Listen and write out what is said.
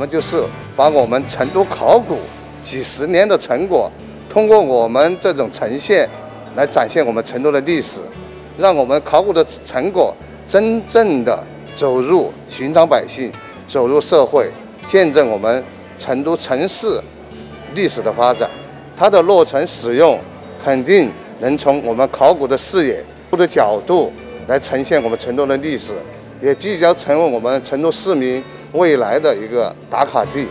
我们就是把我们成都考古几十年的成果，通过我们这种呈现，来展现我们成都的历史，让我们考古的成果真正的走入寻常百姓，走入社会，见证我们成都城市历史的发展。它的落成使用，肯定能从我们考古的视野、的角度来呈现我们成都的历史，也必将成为我们成都市民。未来的一个打卡地。